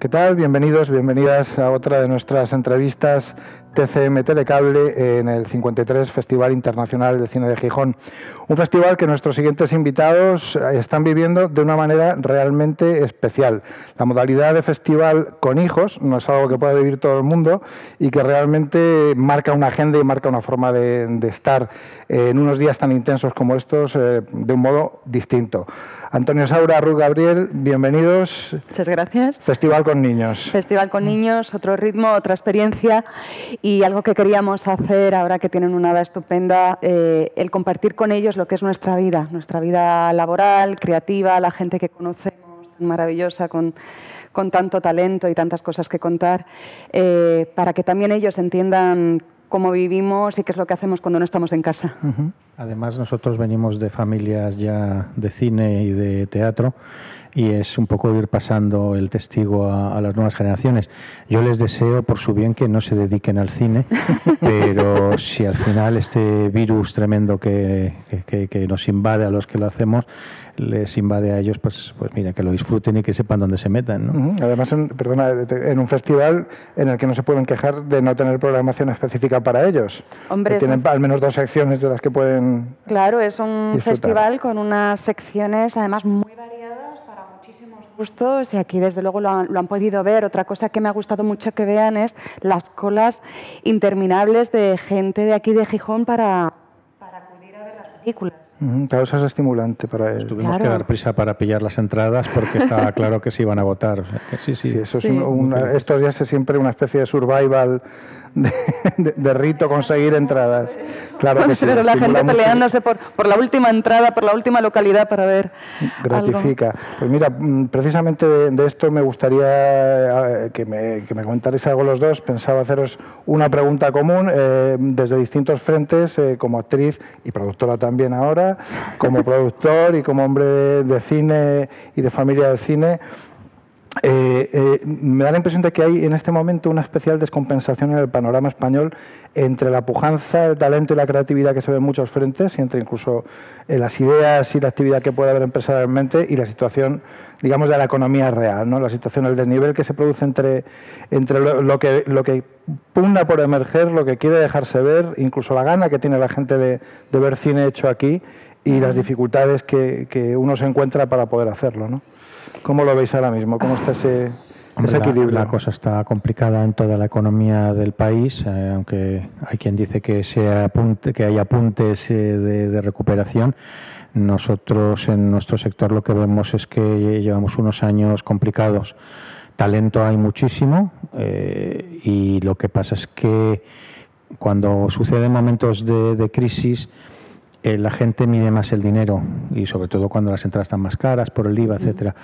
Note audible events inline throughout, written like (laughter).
¿Qué tal? Bienvenidos, bienvenidas a otra de nuestras entrevistas TCM Telecable en el 53 Festival Internacional de Cine de Gijón. Un festival que nuestros siguientes invitados están viviendo de una manera realmente especial. La modalidad de festival con hijos no es algo que pueda vivir todo el mundo y que realmente marca una agenda y marca una forma de, estar en unos días tan intensos como estos eh, de un modo distinto. Antonio Saura, Ruth Gabriel, bienvenidos. Muchas gracias. Festival con niños. Festival con niños, otro ritmo, otra experiencia y algo que queríamos hacer ahora que tienen una edad estupenda, eh, el compartir con ellos lo que es nuestra vida, nuestra vida laboral, creativa, la gente que conocemos, tan maravillosa, con, con tanto talento y tantas cosas que contar, eh, para que también ellos entiendan cómo vivimos y qué es lo que hacemos cuando no estamos en casa. Además, nosotros venimos de familias ya de cine y de teatro y es un poco ir pasando el testigo a, las nuevas generaciones. Yo les deseo por su bien que no se dediquen al cine, (laughs) pero si al final este virus tremendo que, que, nos invade a los que lo hacemos, les invade a ellos, pues, pues mira, que lo disfruten y que sepan dónde se metan. ¿no? Además, en, perdona, en un festival en el que no se pueden quejar de no tener programación específica para ellos. Hombre, tienen al menos dos secciones de las que pueden. Claro, es un festival con unas secciones además muy variadas muchísimos gustos y aquí desde luego lo han, lo han podido ver. Otra cosa que me ha gustado mucho que vean es las colas interminables de gente de aquí de Gijón para, para acudir a ver las películas. Claro, eso es estimulante para él. Tuvimos que dar prisa para pillar las entradas porque estaba (laughs) claro que se iban a votar. sí, sí. eso es estos días es siempre una especie de survival de, rito conseguir entradas. Claro que sí. Pero la gente peleándose por, por, la última entrada, por la última localidad para ver. Gratifica. Pues mira, mm, precisamente de, esto me gustaría que me, que me comentarais algo los dos. Pensaba haceros una pregunta común eh, desde distintos frentes, eh, como actriz y productora también ahora, como (laughs) productor y como hombre de cine y de familia de cine. Eh, eh, me da la impresión de que hay en este momento una especial descompensación en el panorama español entre la pujanza, el talento y la creatividad que se ve en muchos frentes, y entre incluso eh, las ideas y la actividad que puede haber empresarialmente y la situación, digamos, de la economía real, ¿no? la situación, el desnivel que se produce entre, entre lo, que, lo que pugna por emerger, lo que quiere dejarse ver, incluso la gana que tiene la gente de, de ver cine hecho aquí y las dificultades que, que uno se encuentra para poder hacerlo. ¿no? ¿Cómo lo veis ahora mismo? ¿Cómo está ese, equilibrio? La, cosa está complicada en toda la economía del país, eh, aunque hay quien dice que, apunte, que hay apuntes eh, de, recuperación. Nosotros en nuestro sector lo que vemos es que llevamos unos años complicados. Talento hay muchísimo eh, y lo que pasa es que cuando suceden momentos de crisis, eh, la gente mide más el dinero y sobre todo cuando las entradas están más caras por el IVA, etcétera.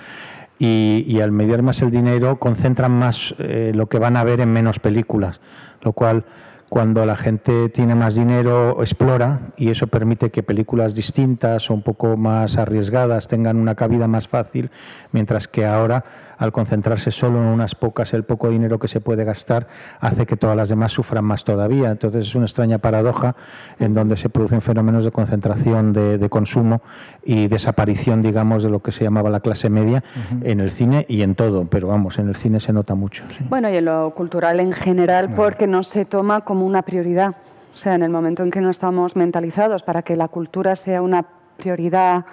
Y, al medir más el dinero concentran más eh, lo que van a ver en menos películas, lo cual cuando la gente tiene más dinero explora y eso permite que películas distintas o un poco más arriesgadas tengan una cabida más fácil, mientras que ahora al concentrarse solo en unas pocas, el poco dinero que se puede gastar hace que todas las demás sufran más todavía. Entonces es una extraña paradoja en donde se producen fenómenos de concentración de, consumo y desaparición, digamos, de lo que se llamaba la clase media en el cine y en todo, pero vamos, en el cine se nota mucho. Bueno, y en lo cultural en general, porque no se toma como una prioridad. O sea, en el momento en que no estamos mentalizados para que la cultura sea una prioridad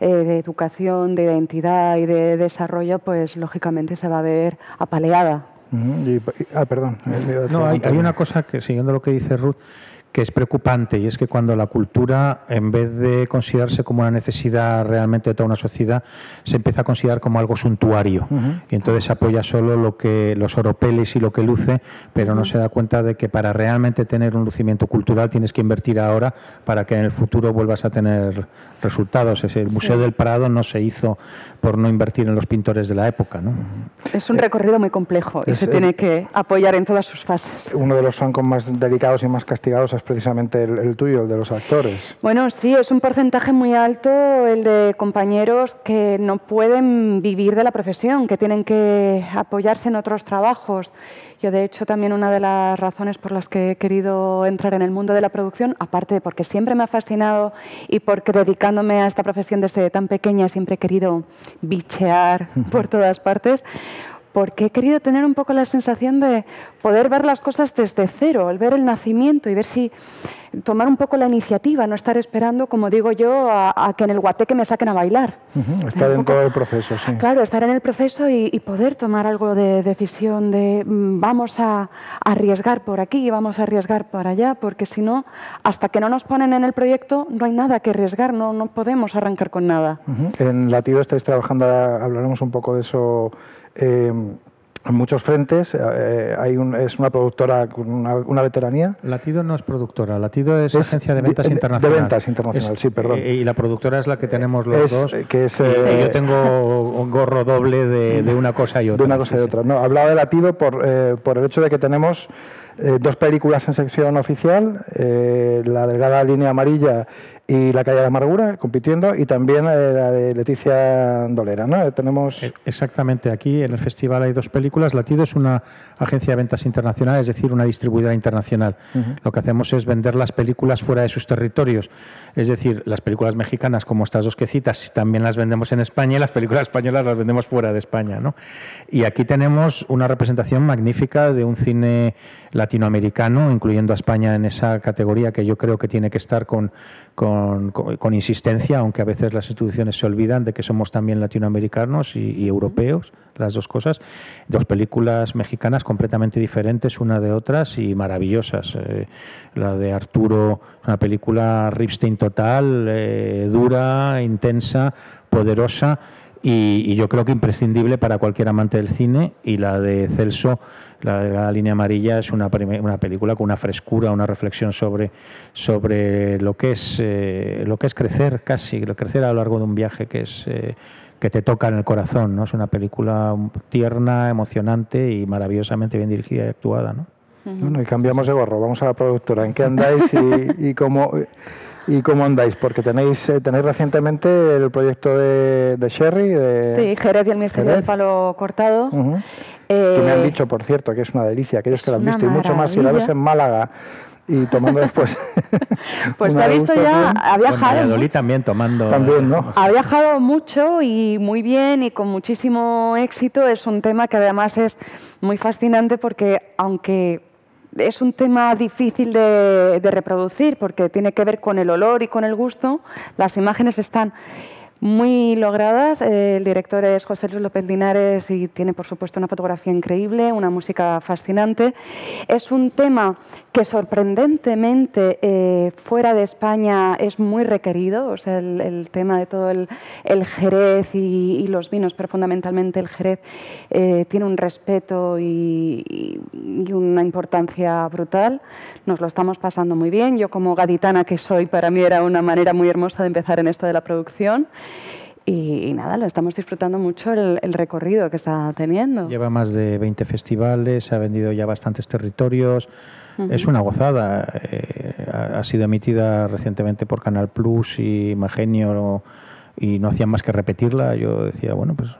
eh, de educación, de identidad y de desarrollo, pues lógicamente se va a ver apaleada. ah, perdón. No, hay, hay, una cosa que, siguiendo lo que dice Ruth, que es preocupante y es que cuando la cultura, en vez de considerarse como una necesidad realmente de toda una sociedad, se empieza a considerar como algo suntuario. Y entonces se apoya solo lo que los oropeles y lo que luce, pero no se da cuenta de que para realmente tener un lucimiento cultural tienes que invertir ahora para que en el futuro vuelvas a tener resultados. el Museo del Prado no se hizo por no invertir en los pintores de la época. ¿no? Es un recorrido muy complejo y se tiene que apoyar en todas sus fases. Uno de los francos más dedicados y más castigados es precisamente el, tuyo, el de los actores. Bueno, sí, es un porcentaje muy alto el de compañeros que no pueden vivir de la profesión, que tienen que apoyarse en otros trabajos. Yo, de hecho, también una de las razones por las que he querido entrar en el mundo de la producción, aparte de porque siempre me ha fascinado y porque dedicándome a esta profesión desde tan pequeña siempre he querido bichear por todas partes, porque he querido tener un poco la sensación de poder ver las cosas desde cero, el ver el nacimiento y ver si tomar un poco la iniciativa, no estar esperando, como digo yo, a, que en el guateque me saquen a bailar. estar en todo el proceso, sí. Claro, estar en el proceso y, poder tomar algo de decisión de mm, vamos a arriesgar por aquí, vamos a arriesgar por allá, porque si no, hasta que no nos ponen en el proyecto, no hay nada que arriesgar, no, no podemos arrancar con nada. En Latido estáis trabajando, hablaremos un poco de eso. Eh, en muchos frentes. Eh, hay es una productora con una, veteranía. Latido no es productora, Latido es, agencia de ventas internacional. De ventas internacional, sí, perdón. Eh, y la productora es la que tenemos los dos. Que es, yo tengo un gorro doble de, una cosa y otra. De una cosa y otra. No, hablaba de Latido por, eh, por el hecho de que tenemos dos películas en sección oficial, La delgada línea amarilla y La calle de amargura compitiendo y también eh, la de Leticia Dolera. ¿no? Tenemos... E, exactamente, aquí en el festival hay dos películas. Latido es una agencia de ventas internacional, es decir, una distribuidora internacional. Lo que hacemos es vender las películas fuera de sus territorios. Es decir, las películas mexicanas, como estas dos que citas, también las vendemos en España y las películas españolas las vendemos fuera de España. ¿no? Y aquí tenemos una representación magnífica de un cine latinoamericano, incluyendo a España en esa categoría que yo creo que tiene que estar con, con, insistencia, aunque a veces las instituciones se olvidan de que somos también latinoamericanos y, europeos, las dos cosas. Dos películas mexicanas completamente diferentes una de otras y maravillosas. Eh, la de Arturo, una película Ripstein total, eh, dura, intensa, poderosa y, yo creo que imprescindible para cualquier amante del cine. Y la de Celso, la de la línea amarilla, es una, una película con una frescura, una reflexión sobre, sobre lo, que es, eh, lo que es crecer casi, crecer a lo largo de un viaje que es... Eh, que te toca en el corazón, ¿no? Es una película tierna, emocionante y maravillosamente bien dirigida y actuada, ¿no? Bueno, y cambiamos de gorro, vamos a la productora. ¿En qué andáis y, y cómo ¿Y cómo andáis? Porque tenéis, eh, tenéis recientemente el proyecto de, Sherry. De sí, Jerez y el Ministerio del Palo Cortado. que me han eh, dicho, por cierto, que es una delicia, aquellos que lo han visto, y mucho más si la ves en Málaga y tomando después. (laughs) (laughs) pues se ha visto ya, ha viajado. también tomando. También, ¿no? Ha viajado mucho y muy bien y con muchísimo éxito. Es un tema que además es muy fascinante porque, aunque es un tema difícil de, reproducir porque tiene que ver con el olor y con el gusto. Las imágenes están muy logradas. el director es José Luis López Linares y tiene, por supuesto, una fotografía increíble, una música fascinante. Es un tema que sorprendentemente eh, fuera de España es muy requerido, o sea, el, tema de todo el, jerez y, los vinos, pero fundamentalmente el jerez, eh, tiene un respeto y, una importancia brutal. Nos lo estamos pasando muy bien. Yo como gaditana que soy, para mí era una manera muy hermosa de empezar en esto de la producción. Y, nada, lo estamos disfrutando mucho el, recorrido que está teniendo. Lleva más de 20 festivales, ha vendido ya bastantes territorios. Es una gozada. Eh, ha, sido emitida recientemente por Canal Plus y Imagenio y no hacían más que repetirla. Yo decía, bueno, pues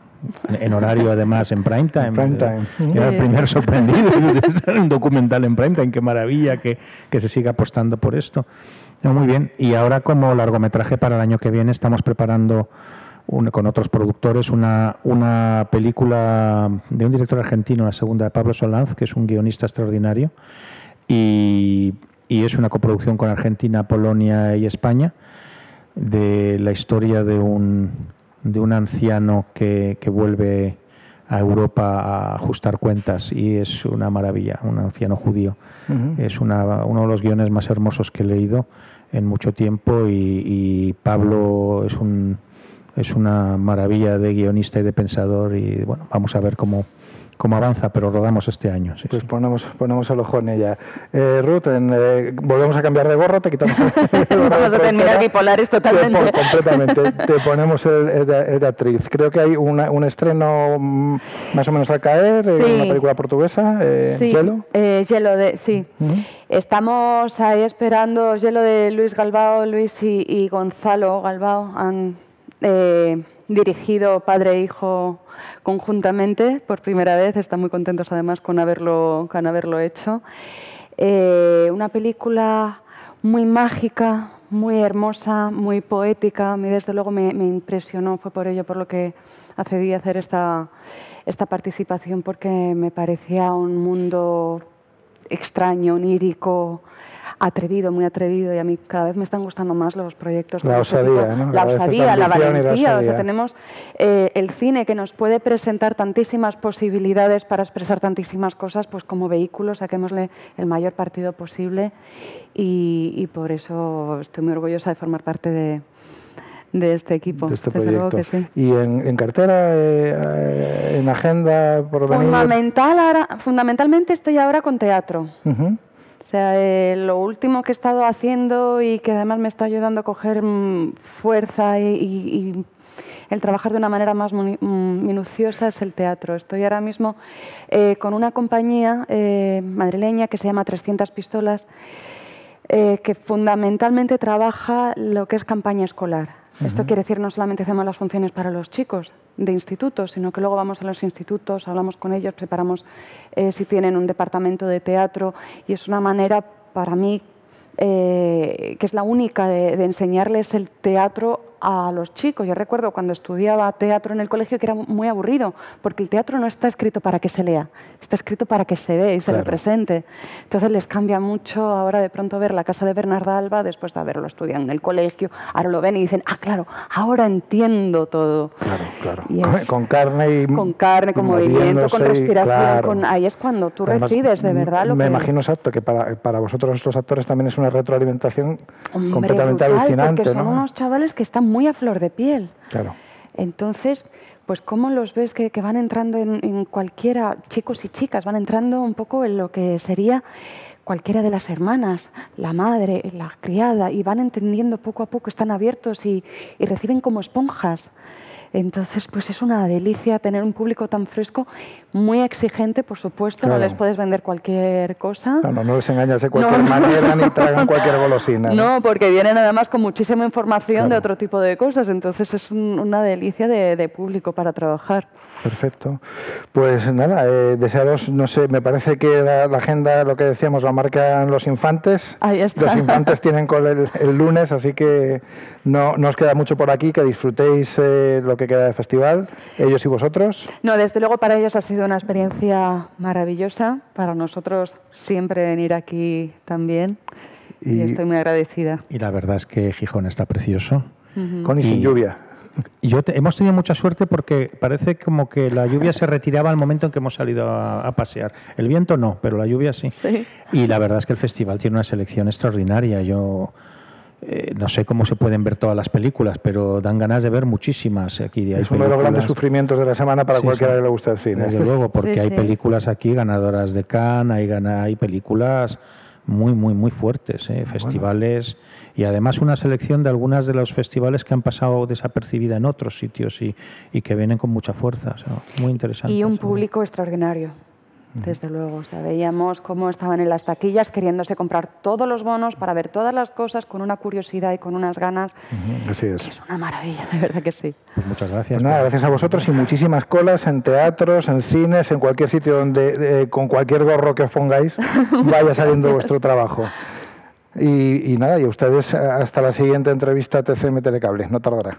en horario además en prime time. Prime time. Era el primer sorprendido de (laughs) un documental en prime time. Qué maravilla que, que se siga apostando por esto. Muy bien. Y ahora como largometraje para el año que viene estamos preparando con otros productores una, una película de un director argentino, la segunda de Pablo Solanz, que es un guionista extraordinario y, es una coproducción con Argentina, Polonia y España de la historia de un, de un anciano que, que vuelve a Europa a ajustar cuentas y es una maravilla, un anciano judío. Es una, uno de los guiones más hermosos que he leído en mucho tiempo y, y Pablo es, un, es una maravilla de guionista y de pensador y bueno, vamos a ver cómo, cómo avanza, pero rodamos este año. pues ponemos, ponemos el ojo en ella. Eh, Ruth, eh, volvemos a cambiar de gorro, te quitamos el (laughs) Vamos a terminar bipolares totalmente. Te, completamente. (laughs) te ponemos el, de, actriz. Creo que hay un estreno más o menos al caer, de una película portuguesa, eh, sí. Hielo. Eh, Hielo, de, sí. Estamos ahí esperando Hielo de Luis Galbao, Luis y, y Gonzalo Galbao han dirigido padre e hijo conjuntamente por primera vez. Están muy contentos además con haberlo, con haberlo hecho. Eh, una película muy mágica, muy hermosa, muy poética. A mí desde luego me, impresionó, fue por ello por lo que accedí a hacer esta, esta participación, porque me parecía un mundo extraño, onírico, atrevido, muy atrevido y a mí cada vez me están gustando más los proyectos. La osadía, ¿no? La osadía, la valentía. O sea, tenemos eh, el cine que nos puede presentar tantísimas posibilidades para expresar tantísimas cosas, pues como vehículo saquémosle el mayor partido posible y, por eso estoy muy orgullosa de formar parte de, de este equipo. De este proyecto. ¿Y en, cartera, eh, en agenda, por Fundamental ahora, Fundamentalmente estoy ahora con teatro. O sea, eh, lo último que he estado haciendo y que además me está ayudando a coger mm, fuerza y, el trabajar de una manera más mm, minuciosa es el teatro. Estoy ahora mismo eh, con una compañía eh, madrileña que se llama 300 Pistolas, que fundamentalmente trabaja lo que es campaña escolar. Esto quiere decir no solamente hacemos las funciones para los chicos de institutos, sino que luego vamos a los institutos, hablamos con ellos, preparamos eh, si tienen un departamento de teatro y es una manera para mí eh, que es la única de, de enseñarles el teatro a los chicos. Yo recuerdo cuando estudiaba teatro en el colegio que era muy aburrido, porque el teatro no está escrito para que se lea, está escrito para que se vea y se represente. Entonces les cambia mucho ahora de pronto ver la casa de Bernarda Alba después de haberlo estudiado en el colegio, ahora lo ven y dicen, ah, claro, ahora entiendo todo. Claro, claro. (laughs) con carne y Con carne, con movimiento, con respiración, ahí es cuando tú recibes de verdad lo me que... Me imagino exacto que para, para vosotros los actores también es una retroalimentación completamente alucinante. Porque son unos chavales que están muy a flor de piel. Claro. Entonces, pues cómo los ves que, van entrando en, cualquiera, chicos y chicas, van entrando un poco en lo que sería cualquiera de las hermanas, la madre, la criada, y van entendiendo poco a poco, están abiertos y reciben como esponjas entonces, pues es una delicia tener un público tan fresco, muy exigente, por supuesto, no les puedes vender cualquier cosa. No, no, no les engañas de cualquier manera ni tragan cualquier golosina. (laughs) No, porque vienen además con muchísima información de otro tipo de cosas, entonces es una delicia de público para trabajar. Perfecto. Pues nada, eh, desearos, no sé, me parece que la, agenda, lo que decíamos, la marcan los infantes. Ahí está. Los infantes tienen con el, lunes, así que no, no, os queda mucho por aquí, que disfrutéis eh, lo que queda del festival, ellos y vosotros. No, desde luego para ellos ha sido una experiencia maravillosa, para nosotros siempre venir aquí también y, estoy muy agradecida. Y la verdad es que Gijón está precioso. Con y sin lluvia. Yo hemos tenido mucha suerte porque parece como que la lluvia se retiraba al momento en que hemos salido a, pasear. El viento no, pero la lluvia sí. Y la verdad es que el festival tiene una selección extraordinaria. Yo eh, no sé cómo se pueden ver todas las películas, pero dan ganas de ver muchísimas aquí. es uno de los grandes sufrimientos de la semana para cualquiera que le guste el cine. Desde luego, porque hay películas aquí ganadoras de Cannes, hay, hay películas muy, muy, muy fuertes, ¿eh? festivales y además una selección de algunas de los festivales que han pasado desapercibida en otros sitios y, y que vienen con mucha fuerza. muy interesante. Y un público extraordinario. Desde luego, o sea, veíamos cómo estaban en las taquillas queriéndose comprar todos los bonos para ver todas las cosas con una curiosidad y con unas ganas. Así es. Es una maravilla, de verdad que sí. Pues muchas gracias. Pues nada, gracias a vosotros y muchísimas colas en teatros, en cines, en cualquier sitio donde con cualquier gorro que os pongáis (laughs) vaya saliendo vuestro trabajo. Y, y nada, y ustedes hasta la siguiente entrevista TCM Telecable, no tardará.